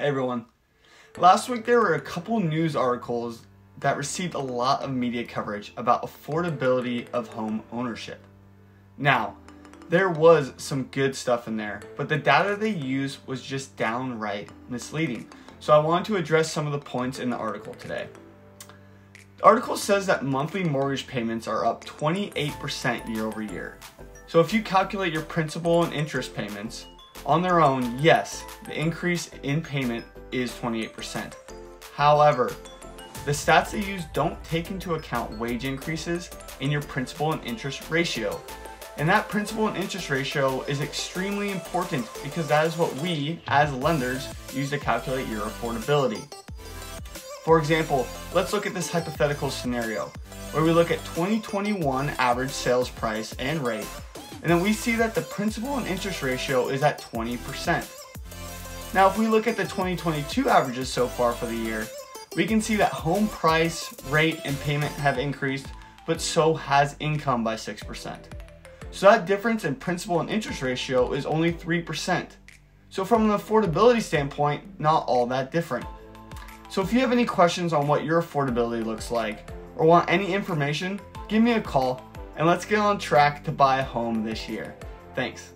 Hey everyone. Last week there were a couple news articles that received a lot of media coverage about affordability of home ownership. Now, there was some good stuff in there, but the data they used was just downright misleading. So I wanted to address some of the points in the article today. The article says that monthly mortgage payments are up 28% year over year. So if you calculate your principal and interest payments, on their own, yes, the increase in payment is 28%. However, the stats they use don't take into account wage increases in your principal and interest ratio. And that principal and interest ratio is extremely important because that is what we, as lenders, use to calculate your affordability. For example, let's look at this hypothetical scenario where we look at 2021 average sales price and rate and then we see that the principal and interest ratio is at 20%. Now if we look at the 2022 averages so far for the year, we can see that home price, rate, and payment have increased, but so has income by 6%. So that difference in principal and interest ratio is only 3%. So from an affordability standpoint, not all that different. So if you have any questions on what your affordability looks like, or want any information, give me a call and let's get on track to buy a home this year. Thanks.